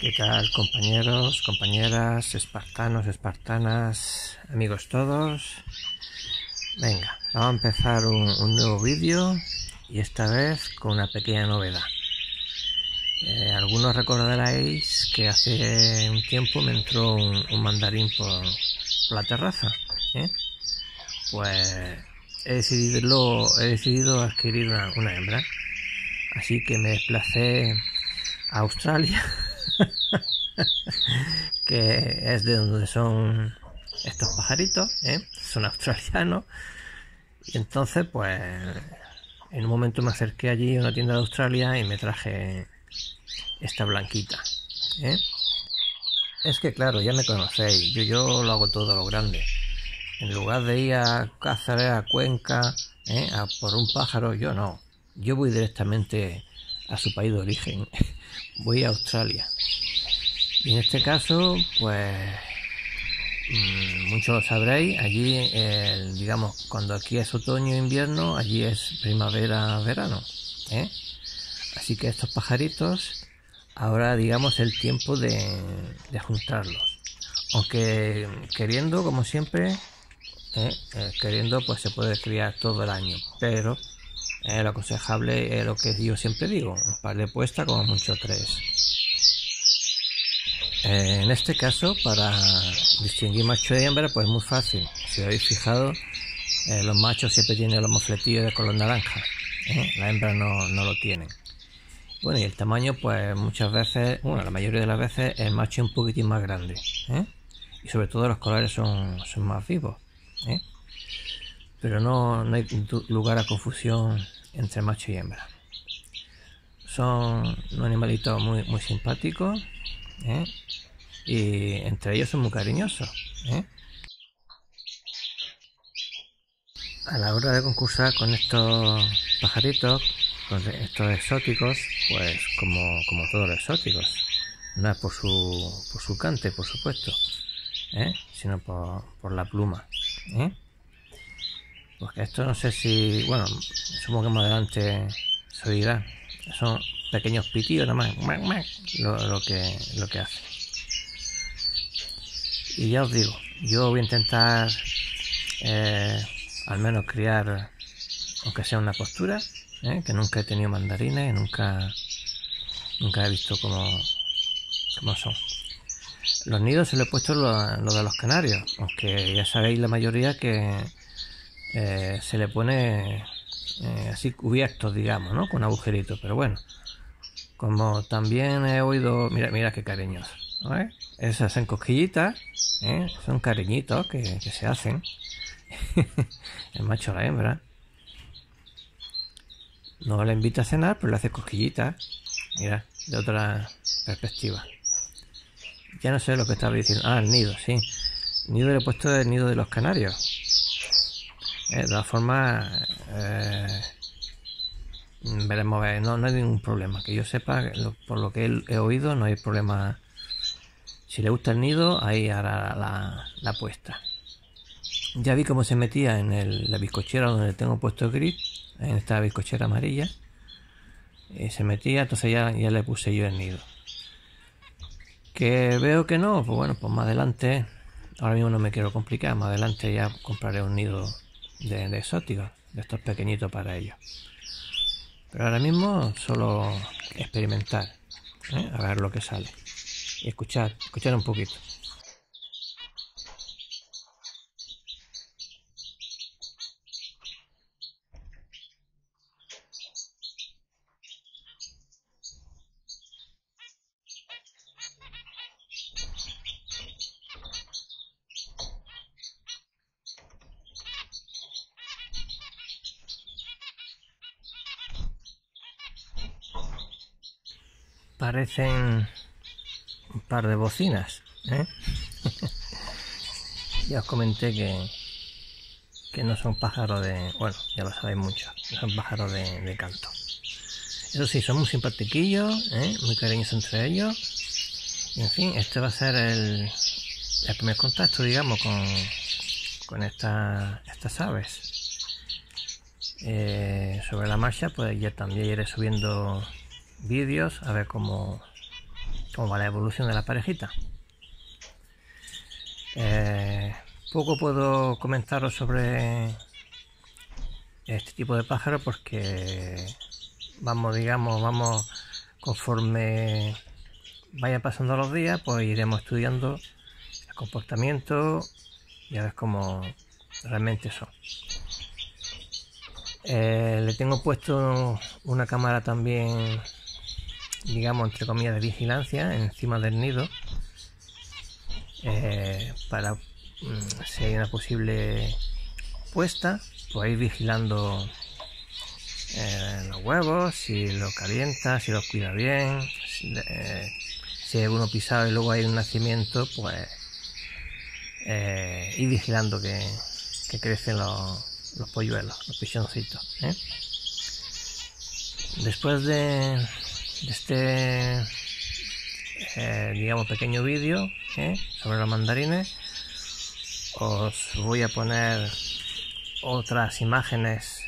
¿Qué tal compañeros, compañeras, espartanos, espartanas, amigos todos? Venga, vamos a empezar un, nuevo vídeo y esta vez con una pequeña novedad. Eh, algunos recordaréis que hace un tiempo me entró un, mandarín por, la terraza. ¿eh? Pues he decidido, he decidido adquirir una, una hembra. Así que me desplacé a Australia que es de donde son estos pajaritos, ¿eh? son australianos. Y entonces, pues, en un momento me acerqué allí a una tienda de Australia y me traje esta blanquita. ¿eh? Es que, claro, ya me conocéis, yo, yo lo hago todo a lo grande. En lugar de ir a cazar a Cuenca, ¿eh? a por un pájaro, yo no. Yo voy directamente a su país de origen. voy a Australia. Y en este caso, pues mm, muchos sabréis, allí, digamos, cuando aquí es otoño e allí es primavera-verano. ¿eh? Así que estos pajaritos, ahora digamos el tiempo de, juntarlos. Aunque queriendo, como siempre, ¿eh? Eh, queriendo, pues se puede criar todo el año. Pero lo aconsejable es lo que yo siempre digo, un par de puestas como mucho tres. Eh, en este caso, para distinguir macho y hembra, pues es muy fácil. Si habéis fijado, eh, los machos siempre tienen los mofletillos de color naranja. ¿eh? La hembra no, lo tiene. Bueno, y el tamaño, pues muchas veces, bueno, la mayoría de las veces, el macho es un poquitín más grande. Y sobre todo los colores son, son más vivos. Pero no, no hay lugar a confusión entre macho y hembra. Son un animalitos muy, muy simpáticos ¿eh? y entre ellos son muy cariñosos. ¿eh? A la hora de concursar con estos pajaritos, con estos exóticos, pues como, todos los exóticos, no es por su, por su cante, por supuesto, ¿eh? sino por, por, la pluma. Porque esto no sé si, bueno, supongo que más adelante se oirá. Son pequeños pitidos nada más, lo, que, lo que hace. Y ya os digo, yo voy a intentar eh, al menos criar, aunque sea una postura, eh, que nunca he tenido mandarines nunca, nunca he visto cómo, cómo son. Los nidos se lo he puesto lo, de los canarios, aunque ya sabéis la mayoría que eh, se le pone así cubiertos, digamos, ¿no? Con agujeritos, pero bueno, como también he oído, mira, mira qué cariñoso. Esas hacen cosquillitas, ¿eh? son cariñitos que, se hacen. el macho a la hembra. No le invita a cenar, pero le hace cosquillitas. Mira, de otra perspectiva. Ya no sé lo que estaba diciendo. Ah, el nido, sí. nido le he puesto el nido de los canarios. Eh, de todas formas, eh, veremos no, hay ningún problema. Que yo sepa, por lo que he, oído, no hay problema. Si le gusta el nido, ahí hará la, la puesta. Ya vi cómo se metía en la bizcochera donde tengo puesto el gris, en esta bizcochera amarilla. Y se metía, entonces ya, ya le puse yo el nido. Que veo que no, pues bueno, pues más adelante, ahora mismo no me quiero complicar, más adelante ya compraré un nido de, exóticos, de estos pequeñitos para ellos. Pero ahora mismo solo experimentar, ¿eh? a ver lo que sale. Y escuchar, escuchar un poquito. Parecen un par de bocinas. ¿eh? ya os comenté que, que no son pájaros de... Bueno, ya lo sabéis mucho, son pájaros de, canto. Eso sí, son muy simpatiquillos, ¿eh? muy cariñosos entre ellos. Y en fin, este va a ser el, primer contacto, digamos, con, con estas aves. Eh, sobre la marcha, pues ya también iré subiendo vídeos a ver cómo, cómo va la evolución de la parejita. Eh, poco puedo comentaros sobre este tipo de pájaro porque vamos, digamos, vamos conforme vaya pasando los días, pues iremos estudiando el comportamiento y a ver cómo realmente son. Eh, le tengo puesto una cámara también, digamos, entre comillas, de vigilancia encima del nido eh, para mm, si hay una posible puesta, pues ir vigilando eh, los huevos, si los calienta, si los cuida bien, si, hay uno pisado y luego hay un nacimiento, pues ir vigilando que, que crecen los, los polluelos, los pichoncitos. ¿eh? Después de, este, eh, digamos, pequeño vídeo ¿eh? sobre los mandarines, os voy a poner otras imágenes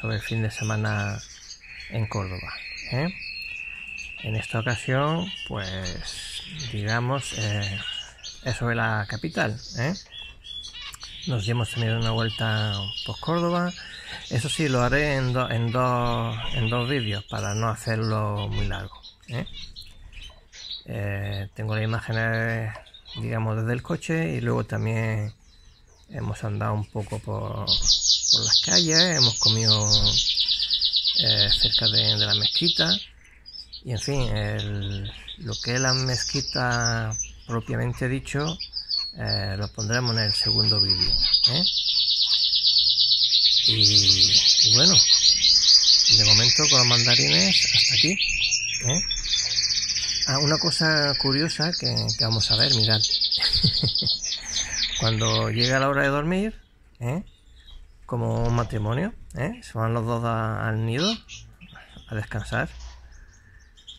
sobre el fin de semana en Córdoba. En esta ocasión, pues, digamos, es sobre la capital. Nos hemos tenido una vuelta por Córdoba. Eso sí, lo haré en, en, dos, en dos vídeos para no hacerlo muy largo. ¿eh? Eh, tengo las imágenes, digamos, desde el coche y luego también hemos andado un poco por, las calles, hemos comido eh, cerca de, la mezquita y en fin, lo que es la mezquita propiamente dicho, eh, lo pondremos en el segundo vídeo ¿eh? y, bueno de momento con los mandarines hasta aquí ¿eh? ah, una cosa curiosa que, vamos a ver mirad cuando llega la hora de dormir como un matrimonio se van los dos al nido a descansar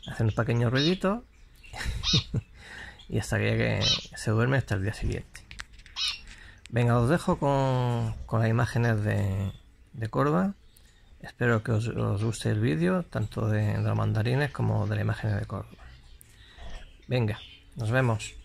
hacen un pequeño ruidito y hasta que se duerme hasta el día siguiente. Venga, os dejo con, las imágenes de, de Córdoba. Espero que os, guste el vídeo, tanto de, de los mandarines como de las imágenes de Córdoba. Venga, nos vemos.